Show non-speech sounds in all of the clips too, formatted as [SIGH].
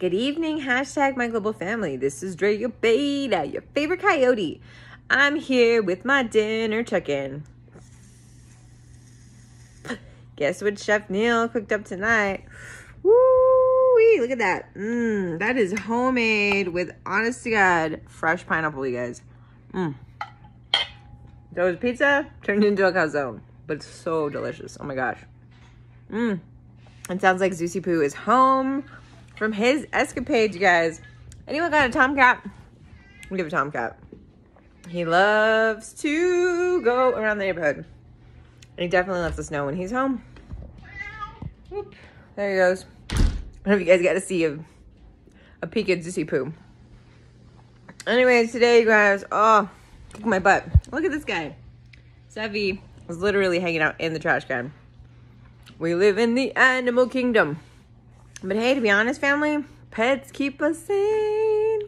Good evening, hashtag my global family. This is Dre, Abeita, your favorite coyote. I'm here with my dinner check-in. Guess what Chef Neil cooked up tonight? Woo-wee, Look at that. Mmm, that is homemade with, honest to God, fresh pineapple, you guys. Mmm. It was pizza turned into a calzone, but it's so delicious. Oh my gosh. Mmm. It sounds like Zeusy Poo is home from his escapade, you guys. Anyone got a tomcat? We'll give a tomcat. He loves to go around the neighborhood. And he definitely lets us know when he's home. Whoop. There he goes. I don't know if you guys got to see a, a peek at Zeusy Poo. Anyways, today, you guys, oh, kick my butt. Look at this guy. Sevi was literally hanging out in the trash can. We live in the animal kingdom. But hey, to be honest, family, pets keep us sane.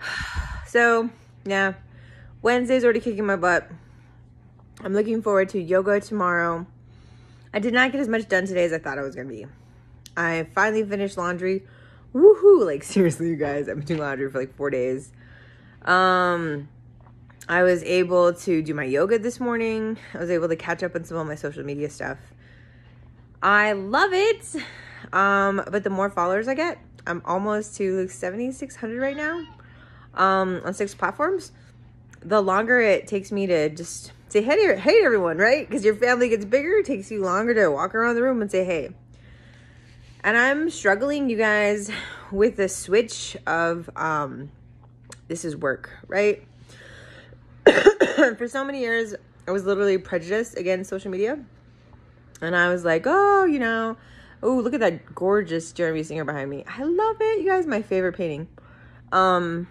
[SIGHS] So, yeah, Wednesday's already kicking my butt. I'm looking forward to yoga tomorrow. I did not get as much done today as I thought I was going to be. I finally finished laundry. Woohoo! Like, [LAUGHS] seriously, you guys, I've been doing laundry for like four days. Um, I was able to do my yoga this morning. I was able to catch up on some of my social media stuff. I love it. Um, but the more followers I get, I'm almost to like 7,600 right now um, on six platforms. The longer it takes me to just say hey hey to everyone, right? Because your family gets bigger, it takes you longer to walk around the room and say hey. And I'm struggling, you guys, with the switch of um, this is work, right? [COUGHS] For so many years, I was literally prejudiced against social media. And I was like, oh, you know, Oh, look at that gorgeous Jeremy Singer behind me. I love it. You guys, my favorite painting. Um,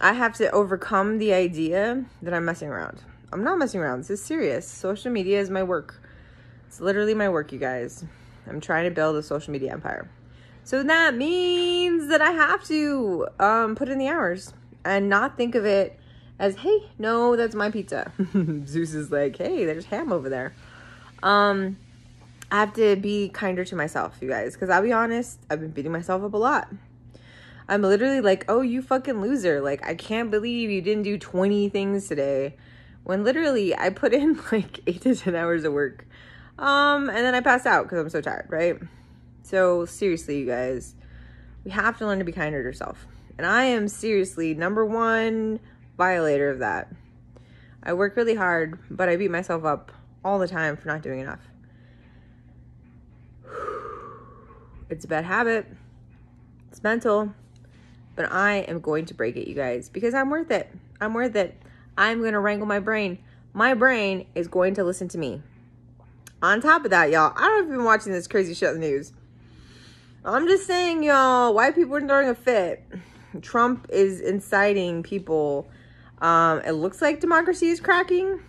I have to overcome the idea that I'm messing around. I'm not messing around. This is serious. Social media is my work. It's literally my work, you guys. I'm trying to build a social media empire. So that means that I have to um, put in the hours and not think of it as, hey, no, that's my pizza. [LAUGHS] Zeus is like, hey, there's ham over there. Um, I have to be kinder to myself, you guys, because I'll be honest, I've been beating myself up a lot. I'm literally like, oh, you fucking loser. Like, I can't believe you didn't do 20 things today. When literally I put in [LAUGHS] like eight to 10 hours of work. Um, and then I pass out because I'm so tired, right? So seriously, you guys, we have to learn to be kinder to yourself. And I am seriously number one violator of that. I work really hard, but I beat myself up all the time for not doing enough. It's a bad habit. It's mental. But I am going to break it, you guys, because I'm worth it. I'm worth it. I'm going to wrangle my brain. My brain is going to listen to me. On top of that, y'all, I don't know if you've been watching this crazy shit on the news. I'm just saying, y'all, white people are throwing a fit. Trump is inciting people. Um, it looks like democracy is cracking.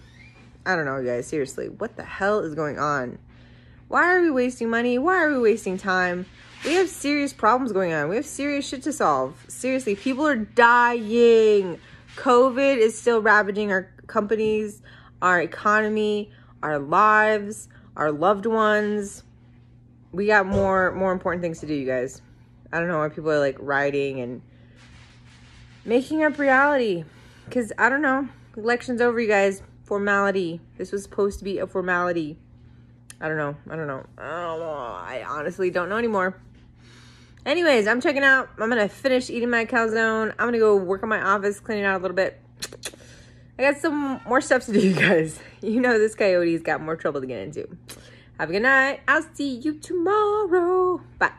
I don't know, you guys. Seriously, what the hell is going on? Why are we wasting money? Why are we wasting time? We have serious problems going on. We have serious shit to solve. Seriously, people are dying. COVID is still ravaging our companies, our economy, our lives, our loved ones. We got more more important things to do, you guys. I don't know why people are like writing and making up reality. Cause I don't know. Election's over, you guys. Formality. This was supposed to be a formality. I don't know. I don't know. I know. I honestly don't know anymore. Anyways, I'm checking out. I'm going to finish eating my calzone. I'm going to go work on my office, cleaning out a little bit. I got some more stuff to do, [LAUGHS] you guys. You know this coyote's got more trouble to get into. Have a good night. I'll see you tomorrow. Bye.